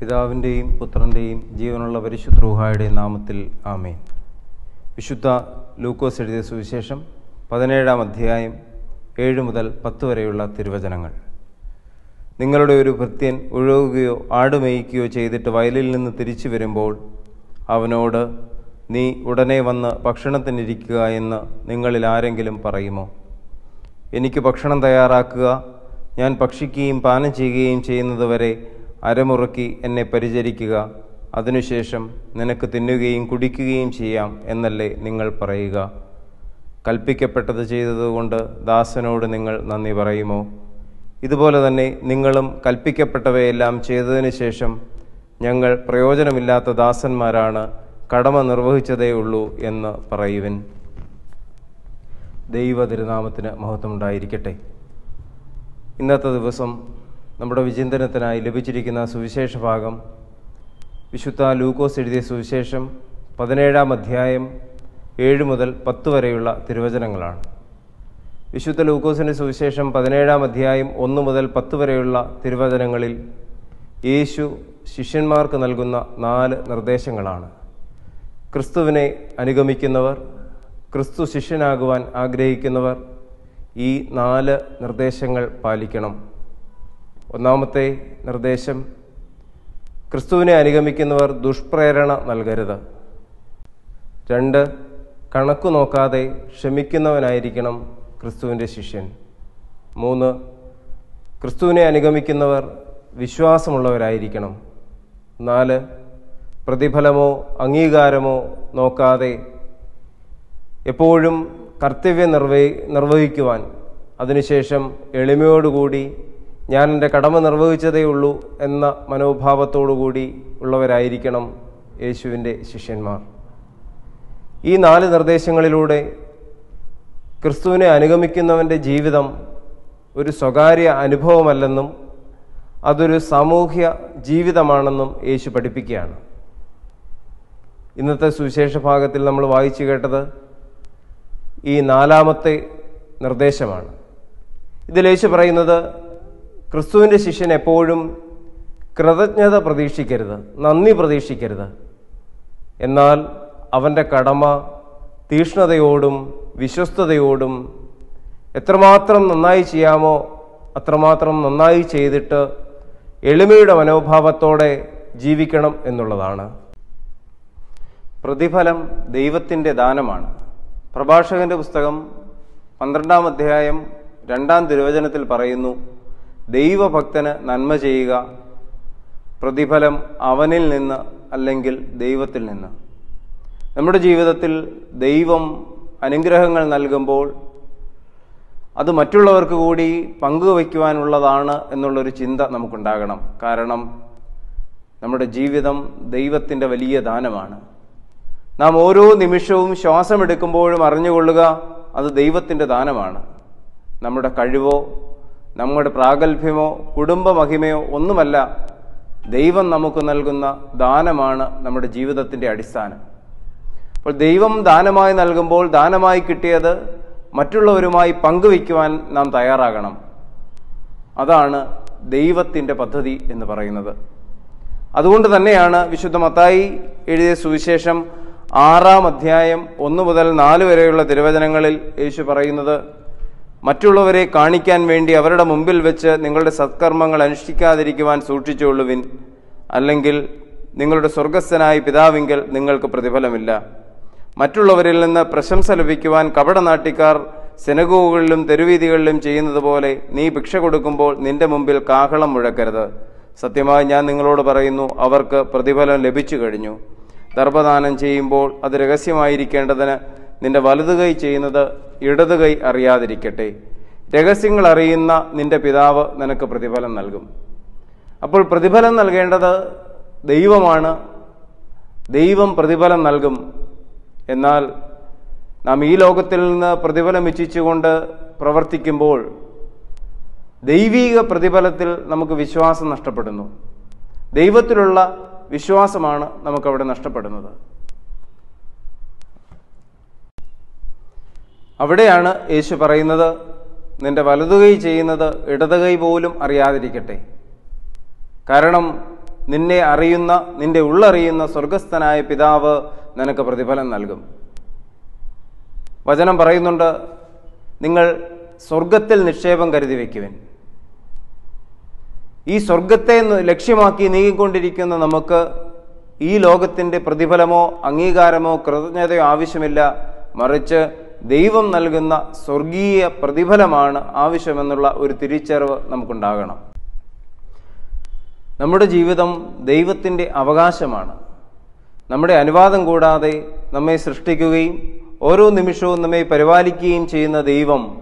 പിതാവിന്റെയും പുത്രന്റെയും ജീവനുള്ള പരിശുദ്ധ റൂഹായുടെയും നാമത്തിൽ ആമേൻ. വിശുദ്ധ ലൂക്കോസ് എഴുതിയ സുവിശേഷം പതിനേഴാം അധ്യായം ഏഴ് മുതൽ പത്ത് വരെയുള്ള തിരുവചനങ്ങൾ. നിങ്ങളുടെ ഒരു ഭൃത്യൻ ഒഴുകുകയോ ആടുമേയ്ക്കുകയോ ചെയ്തിട്ട് വയലിൽ നിന്ന് തിരിച്ചു വരുമ്പോൾ അവനോട് നീ ഉടനെ വന്ന് ഭക്ഷണത്തിനിരിക്കുക എന്ന് നിങ്ങളിൽ ആരെങ്കിലും പറയുമോ? എനിക്ക് ഭക്ഷണം തയ്യാറാക്കുക ഞാൻ ഭക്ഷിക്കുകയും പാനം ചെയ്യുകയും ചെയ്യുന്നതുവരെ അരമുറക്കി എന്നെ പരിചരിക്കുക. അതിനുശേഷം നിനക്ക് തിന്നുകയും കുടിക്കുകയും ചെയ്യാം എന്നല്ലേ നിങ്ങൾ പറയുക. കൽപ്പിക്കപ്പെട്ടത് ചെയ്തതുകൊണ്ട് ദാസനോട് നിങ്ങൾ നന്ദി പറയുമോ? ഇതുപോലെ തന്നെ നിങ്ങളും കൽപ്പിക്കപ്പെട്ടവയെല്ലാം ചെയ്തതിനു ശേഷം ഞങ്ങൾ പ്രയോജനമില്ലാത്ത ദാസന്മാരാണ് കടമ നിർവഹിച്ചതേ ഉള്ളൂ എന്ന് പറയുവിൻ. ദൈവ തിരുനാമത്തിന് മഹത്വമുണ്ടായിരിക്കട്ടെ. ഇന്നത്തെ ദിവസം നമ്മുടെ വിചിന്തനത്തിനായി ലഭിച്ചിരിക്കുന്ന സുവിശേഷ ഭാഗം. വിശുദ്ധ ലൂക്കോസ് എഴുതിയ സുവിശേഷം പതിനേഴാം അധ്യായം ഏഴ് മുതൽ പത്ത് വരെയുള്ള തിരുവചനങ്ങളാണ്. വിശുദ്ധ ലൂക്കോസിന്റെ സുവിശേഷം പതിനേഴാം അധ്യായം ഒന്ന് മുതൽ പത്ത് വരെയുള്ള തിരുവചനങ്ങളിൽ യേശു ശിഷ്യന്മാർക്ക് നൽകുന്ന നാല് നിർദ്ദേശങ്ങളാണ്. ക്രിസ്തുവിനെ അനുഗമിക്കുന്നവർ ക്രിസ്തു ശിഷ്യനാകുവാൻ ആഗ്രഹിക്കുന്നവർ ഈ നാല് നിർദ്ദേശങ്ങൾ പാലിക്കണം. ഒന്നാമത്തെ നിർദ്ദേശം ക്രിസ്തുവിനെ അനുഗമിക്കുന്നവർ ദുഷ്പ്രേരണ നൽകരുത്. രണ്ട് കണക്കു നോക്കാതെ ക്ഷമിക്കുന്നവനായിരിക്കണം ക്രിസ്തുവിന്റെ ശിഷ്യൻ. മൂന്ന് ക്രിസ്തുവിനെ അനുഗമിക്കുന്നവർ വിശ്വാസമുള്ളവരായിരിക്കണം. നാല് പ്രതിഫലമോ അംഗീകാരമോ നോക്കാതെ എപ്പോഴും കർത്തവ്യം നിർവഹി നിർവഹിക്കുവാൻ. അതിനുശേഷം എളിമയോടുകൂടി ഞാൻ എന്റെ കടമ നിർവഹിച്ചതേ ഉള്ളൂ എന്ന മനോഭാവത്തോടുകൂടി ഉള്ളവരായിരിക്കണം യേശുവിന്റെ ശിഷ്യന്മാർ. ഈ നാല് നിർദ്ദേശങ്ങളിലൂടെ ക്രിസ്തുവിനെ അനുഗമിക്കുന്നവന്റെ ജീവിതം ഒരു സ്വകാര്യ അനുഭവമല്ലെന്നും അതൊരു സാമൂഹ്യ ജീവിതമാണെന്നും യേശു പഠിപ്പിക്കുകയാണ്. ഇന്നത്തെ സുവിശേഷ ഭാഗത്തിൽ നമ്മൾ വായിച്ചു കേട്ടത് ഈ നാലാമത്തെ നിർദ്ദേശമാണ്. ഇതിൽ യേശു പറയുന്നത് ക്രിസ്തുവിന്റെ ശിഷ്യൻ എപ്പോഴും കൃതജ്ഞത പ്രതീക്ഷിക്കരുത് നന്ദി പ്രതീക്ഷിക്കരുത്. എന്നാൽ അവന്റെ കടമ തീഷ്ണതയോടും വിശ്വസ്തയോടും എത്രമാത്രം നന്നായി ചെയ്യാമോ അത്രമാത്രം നന്നായി ചെയ്തിട്ട് എളിമയുടെ മനോഭാവത്തോടെ ജീവിക്കണം എന്നുള്ളതാണ്. പ്രതിഫലം ദൈവത്തിന്റെ ദാനമാണ്. പ്രഭാഷകന്റെ പുസ്തകം പന്ത്രണ്ടാം അധ്യായം രണ്ടാം തിരുവചനത്തിൽ പറയുന്നു ദൈവഭക്തന് നന്മ ചെയ്യുക പ്രതിഫലം അവനിൽ നിന്ന് അല്ലെങ്കിൽ ദൈവത്തിൽ നിന്ന്. നമ്മുടെ ജീവിതത്തിൽ ദൈവം അനുഗ്രഹങ്ങൾ നൽകുമ്പോൾ അത് മറ്റുള്ളവർക്ക് കൂടി പങ്കുവയ്ക്കുവാനുള്ളതാണ് എന്നുള്ളൊരു ചിന്ത നമുക്കുണ്ടാകണം. കാരണം നമ്മുടെ ജീവിതം ദൈവത്തിന്റെ വലിയ ദാനമാണ്. നാം ഓരോ നിമിഷവും ശ്വാസമെടുക്കുമ്പോഴും അറിഞ്ഞുകൊള്ളുക അത് ദൈവത്തിന്റെ ദാനമാണ്. നമ്മുടെ കഴിവോ നമ്മുടെ പ്രാഗൽഭ്യമോ കുടുംബ മഹിമയോ ഒന്നുമല്ല ദൈവം നമുക്ക് നൽകുന്ന ദാനമാണ് നമ്മുടെ ജീവിതത്തിന്റെ അടിസ്ഥാനം. അപ്പോൾ ദൈവം ദാനമായി നൽകുമ്പോൾ ദാനമായി കിട്ടിയത് മറ്റുള്ളവരുമായി പങ്കുവയ്ക്കുവാൻ നാം തയ്യാറാകണം. അതാണ് ദൈവത്തിന്റെ പദ്ധതി എന്ന് പറയുന്നത്. അതുകൊണ്ട് തന്നെയാണ് വിശുദ്ധ മത്തായി എഴുതിയ സുവിശേഷം ആറാം അധ്യായം ഒന്ന് മുതൽ നാല് വരെയുള്ള തിരുവചനങ്ങളിൽ യേശു പറയുന്നത് മറ്റുള്ളവരെ കാണിക്കാൻ വേണ്ടി അവരുടെ മുമ്പിൽ വെച്ച് നിങ്ങളുടെ സത്കർമ്മങ്ങൾ അനുഷ്ഠിക്കാതിരിക്കുവാൻ സൂക്ഷിച്ചുകൊള്ളുവിൻ. അല്ലെങ്കിൽ നിങ്ങളുടെ സ്വർഗസ്ഥനായ പിതാവിങ്കൽ നിങ്ങൾക്ക് പ്രതിഫലമില്ല. മറ്റുള്ളവരിൽ നിന്ന് പ്രശംസ ലഭിക്കുവാൻ കപടനാട്ടിക്കാർ സെനഗോകളിലും തെരുവീതികളിലും ചെയ്യുന്നത് പോലെ നീ ഭിക്ഷ കൊടുക്കുമ്പോൾ നിന്റെ മുമ്പിൽ കാഹളം മുഴക്കരുത്. സത്യമായി ഞാൻ നിങ്ങളോട് പറയുന്നു അവർക്ക് പ്രതിഫലം ലഭിച്ചു കഴിഞ്ഞു ദർഭദാനം ചെയ്യുമ്പോൾ അത് രഹസ്യമായിരിക്കേണ്ടതിന് നിന്റെ വലതു കൈ ചെയ്യുന്നത് ഇടതു കൈ അറിയാതിരിക്കട്ടെ. രഹസ്യങ്ങൾ അറിയുന്ന നിന്റെ പിതാവ് നിനക്ക് പ്രതിഫലം നൽകും. അപ്പോൾ പ്രതിഫലം നൽകേണ്ടത് ദൈവമാണ്. ദൈവം പ്രതിഫലം നൽകും. എന്നാൽ നാം ഈ ലോകത്തിൽ നിന്ന് പ്രതിഫലം ഇച്ഛിച്ചുകൊണ്ട് പ്രവർത്തിക്കുമ്പോൾ ദൈവീക പ്രതിഫലത്തിൽ നമുക്ക് വിശ്വാസം നഷ്ടപ്പെടുന്നു. ദൈവത്തിലുള്ള വിശ്വാസമാണ് നമുക്കവിടെ നഷ്ടപ്പെടുന്നത്. അവിടെയാണ് യേശു പറയുന്നത് നിന്റെ വലതുകൈ ചെയ്യുന്നത് ഇടതുകൈ പോലും അറിയാതിരിക്കട്ടെ. കാരണം നിന്നെ അറിയുന്ന നിന്റെ ഉള്ളറിയുന്ന സ്വർഗസ്ഥനായ പിതാവ് നിനക്ക് പ്രതിഫലം നൽകും. വചനം പറയുന്നുണ്ട് നിങ്ങൾ സ്വർഗത്തിൽ നിക്ഷേപം കരുതി വയ്ക്കുവൻ. ഈ സ്വർഗത്തെ ലക്ഷ്യമാക്കി നീങ്ങിക്കൊണ്ടിരിക്കുന്ന നമുക്ക് ഈ ലോകത്തിന്റെ പ്രതിഫലമോ അംഗീകാരമോ കൃതജ്ഞതയോ ആവശ്യമില്ല. മറിച്ച് ദൈവം നൽകുന്ന സ്വർഗീയ പ്രതിഫലമാണ് ആവശ്യമെന്നുള്ള ഒരു തിരിച്ചറിവ് നമുക്കുണ്ടാകണം. നമ്മുടെ ജീവിതം ദൈവത്തിന്റെ അവകാശമാണ്. നമ്മുടെ അനുവാദം കൂടാതെ നമ്മെ സൃഷ്ടിക്കുകയും ഓരോ നിമിഷവും നമ്മെ പരിപാലിക്കുകയും ചെയ്യുന്ന ദൈവം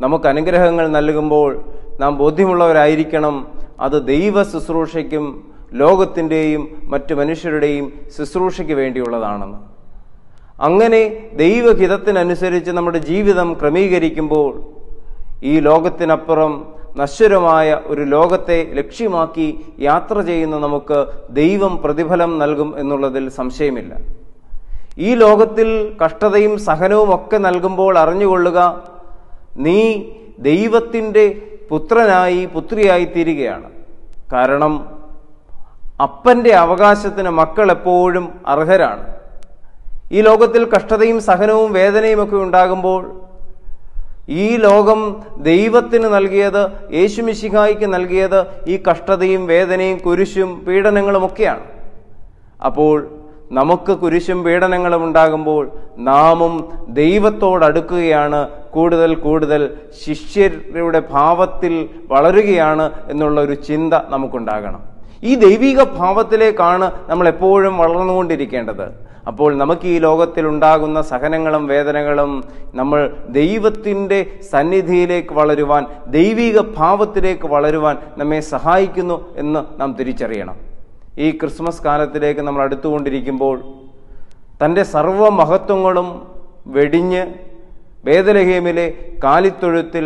നമുക്ക് അനുഗ്രഹങ്ങൾ നൽകുമ്പോൾ നാം ബോധ്യമുള്ളവരായിരിക്കണം. അത് ദൈവ ശുശ്രൂഷയ്ക്കും ലോകത്തിന്റെയും മറ്റു മനുഷ്യരുടെയും ശുശ്രൂഷയ്ക്ക് വേണ്ടിയുള്ളതാണെന്ന്. അങ്ങനെ ദൈവഹിതത്തിനനുസരിച്ച് നമ്മുടെ ജീവിതം ക്രമീകരിക്കുമ്പോൾ ഈ ലോകത്തിനപ്പുറം നശ്വരമായ ഒരു ലോകത്തെ ലക്ഷ്യമാക്കി യാത്ര ചെയ്യുന്ന നമുക്ക് ദൈവം പ്രതിഫലം നൽകും എന്നുള്ളതിൽ സംശയമില്ല. ഈ ലോകത്തിൽ കഷ്ടതയും സഹനവും ഒക്കെ നൽകുമ്പോൾ അറിഞ്ഞുകൊള്ളുക നീ ദൈവത്തിന്റെ പുത്രനായി പുത്രിയായി തീരുകയാണ്. കാരണം അപ്പന്റെ അവകാശത്തിന് മക്കൾ എപ്പോഴും അർഹരാണ്. ഈ ലോകത്തിൽ കഷ്ടതയും സഹനവും വേദനയും ഒക്കെ ഉണ്ടാകുമ്പോൾ ഈ ലോകം ദൈവത്തിന് നൽകിയത് യേശുമിശിഹായിക്ക് നൽകിയത് ഈ കഷ്ടതയും വേദനയും കുരിശും പീഡനങ്ങളും ഒക്കെയാണ്. അപ്പോൾ നമുക്ക് കുരിശും പീഡനങ്ങളും ഉണ്ടാകുമ്പോൾ നാമും ദൈവത്തോടടുക്കുകയാണ് കൂടുതൽ കൂടുതൽ ശിഷ്യരുടെ ഭാവത്തിൽ വളരുകയാണ് എന്നുള്ള ഒരു ചിന്ത നമുക്കുണ്ടാകണം. ഈ ദൈവിക ഭാവത്തിലേക്കാണ് നമ്മൾ എപ്പോഴും വളർന്നുകൊണ്ടിരിക്കേണ്ടത്. അപ്പോൾ നമുക്ക് ഈ ലോകത്തിൽ ഉണ്ടാകുന്ന സഹനങ്ങളും വേദനകളും നമ്മൾ ദൈവത്തിന്റെ സന്നിധിയിലേക്ക് വളരുവാൻ ദൈവിക ഭാവത്തിലേക്ക് വളരുവാൻ നമ്മെ സഹായിക്കുന്നു എന്ന് നാം തിരിച്ചറിയണം. ഈ ക്രിസ്മസ് കാലത്തിലേക്ക് നമ്മൾ അടുത്തുകൊണ്ടിരിക്കുമ്പോൾ തന്റെ സർവമഹത്വങ്ങളും വെടിഞ്ഞ് വേദലഹേമിലെ കാലിത്തൊഴുത്തിൽ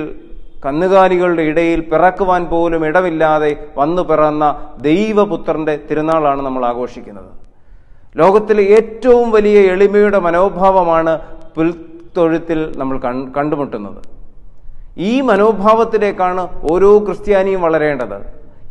കന്നുകാലികളുടെ ഇടയിൽ പിറക്കുവാൻ പോലും ഇടമില്ലാതെ വന്നു പിറന്ന ദൈവപുത്രന്റെ തിരുനാളാണ് നമ്മൾ ആഘോഷിക്കുന്നത്. ലോകത്തിലെ ഏറ്റവും വലിയ എളിമയുടെ മനോഭാവമാണ് പുൽത്തൊഴുത്തിൽ നമ്മൾ കണ്ടുമുട്ടുന്നത്. ഈ മനോഭാവത്തിലേക്കാണ് ഓരോ ക്രിസ്ത്യാനിയും വളരേണ്ടത്.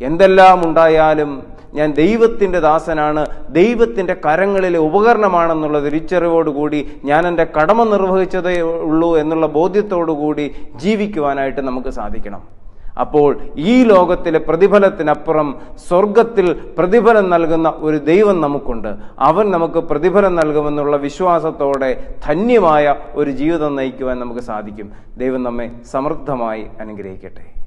എന്തെല്ലാം ഉണ്ടായാലും ഞാൻ ദൈവത്തിന്റെ ദാസനാണ് ദൈവത്തിന്റെ കരങ്ങളിലെ ഉപകരണമാണെന്നുള്ള തിരിച്ചറിവോടുകൂടി ഞാൻ എന്റെ കടമ നിർവഹിച്ചതേ ഉള്ളൂ എന്നുള്ള ബോധ്യത്തോടുകൂടി ജീവിക്കുവാനായിട്ട് നമുക്ക് സാധിക്കണം. അപ്പോൾ ഈ ലോകത്തിലെ പ്രതിഫലത്തിനപ്പുറം സ്വർഗത്തിൽ പ്രതിഫലം നൽകുന്ന ഒരു ദൈവം നമുക്കുണ്ട്. അവൻ നമുക്ക് പ്രതിഫലം നൽകുമെന്നുള്ള വിശ്വാസത്തോടെ ധന്യമായ ഒരു ജീവിതം നയിക്കുവാൻ നമുക്ക് സാധിക്കും. ദൈവം നമ്മെ സമൃദ്ധമായി അനുഗ്രഹിക്കട്ടെ.